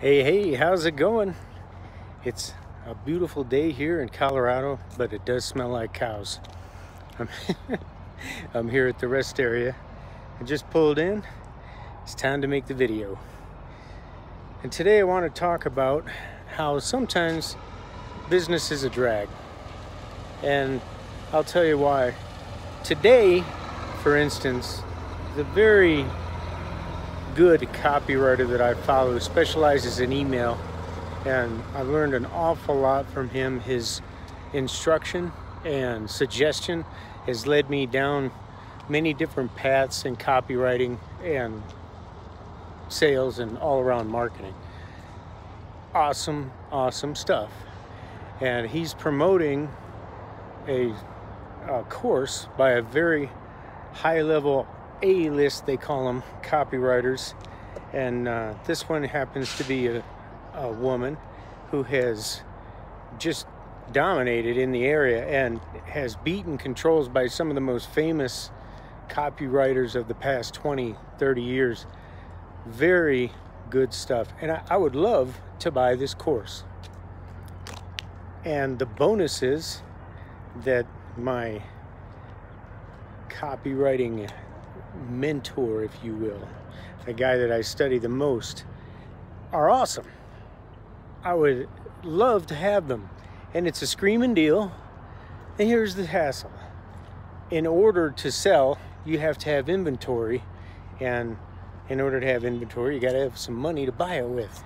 Hey, hey, how's it going? It's a beautiful day here in Colorado, but it does smell like cows. I'm, I'm here at the rest area. I just pulled in. It's time to make the video. And today I want to talk about how sometimes business is a drag. And I'll tell you why. Today, for instance, the very good copywriter that I follow specializes in email, and I learned an awful lot from him. His instruction and suggestion has led me down many different paths in copywriting and sales and all around marketing. Awesome, awesome stuff. And he's promoting a, a course by a very high level a list, they call them copywriters. And uh, this one happens to be a, a woman who has just dominated in the area and has beaten controls by some of the most famous copywriters of the past 20, 30 years. Very good stuff. And I, I would love to buy this course. And the bonuses that my copywriting mentor, if you will, the guy that I study the most, are awesome. I would love to have them. And it's a screaming deal. And here's the hassle in order to sell, you have to have inventory. And in order to have inventory, you got to have some money to buy it with.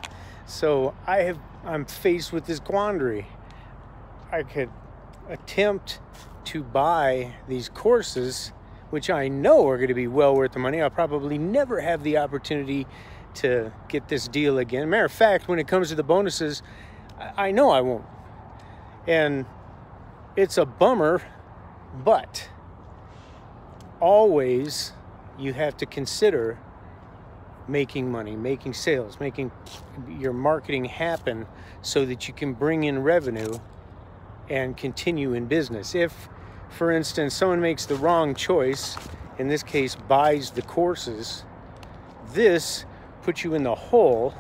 So I have, I'm faced with this quandary. I could attempt to buy these courses which I know are going to be well worth the money. I'll probably never have the opportunity to get this deal again. Matter of fact, when it comes to the bonuses, I know I won't. And it's a bummer, but always you have to consider making money, making sales, making your marketing happen so that you can bring in revenue and continue in business. If for instance, someone makes the wrong choice, in this case, buys the courses, this puts you in the hole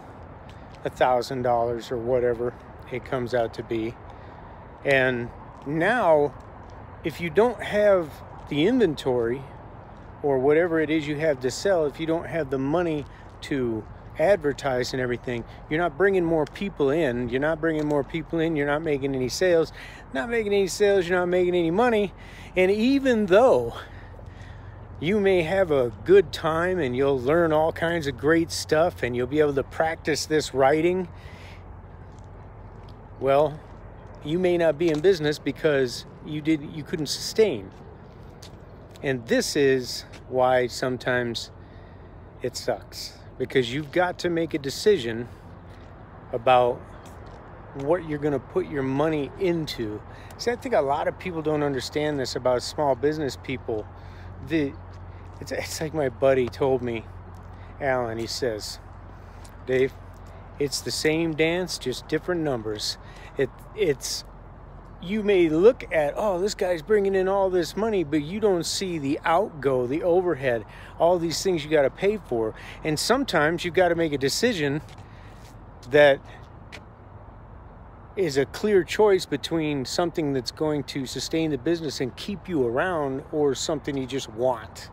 a thousand dollars or whatever it comes out to be. And now, if you don't have the inventory or whatever it is you have to sell, if you don't have the money to advertise and everything, you're not bringing more people in. You're not bringing more people in. You're not making any sales. Not making any sales. You're not making any money. And even though you may have a good time and you'll learn all kinds of great stuff and you'll be able to practice this writing, well, you may not be in business because you did you couldn't sustain. And this is why sometimes it sucks because you've got to make a decision about what you're going to put your money into. See, I think a lot of people don't understand this about small business people. The it's it's like my buddy told me, Alan. He says, Dave, it's the same dance, just different numbers. It it's you may look at, oh, this guy's bringing in all this money, but you don't see the outgo, the overhead, all these things you got to pay for. And sometimes you've got to make a decision that is a clear choice between something that's going to sustain the business and keep you around or something you just want.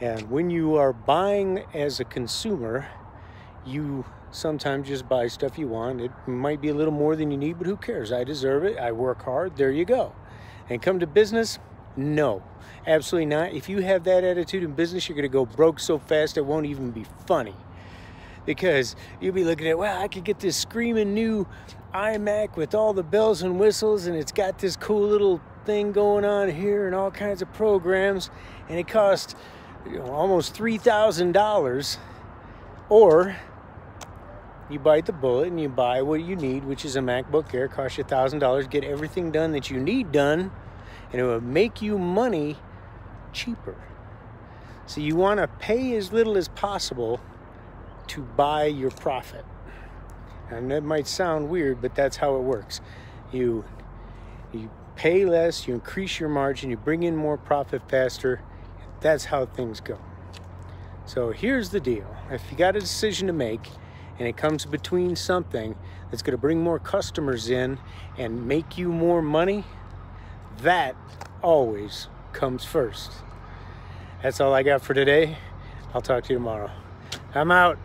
And when you are buying as a consumer, you sometimes just buy stuff you want. It might be a little more than you need, but who cares? I deserve it. I work hard. There you go. And come to business? No, absolutely not. If you have that attitude in business, you're going to go broke so fast it won't even be funny. Because you'll be looking at, well, I could get this screaming new iMac with all the bells and whistles, and it's got this cool little thing going on here and all kinds of programs, and it costs you know, almost $3,000. Or you bite the bullet and you buy what you need, which is a MacBook Air, cost you $1,000, get everything done that you need done, and it will make you money cheaper. So you want to pay as little as possible to buy your profit. And that might sound weird, but that's how it works. You you pay less, you increase your margin, you bring in more profit faster. That's how things go. So here's the deal. If you got a decision to make, and it comes between something that's going to bring more customers in and make you more money, that always comes first. That's all I got for today. I'll talk to you tomorrow. I'm out.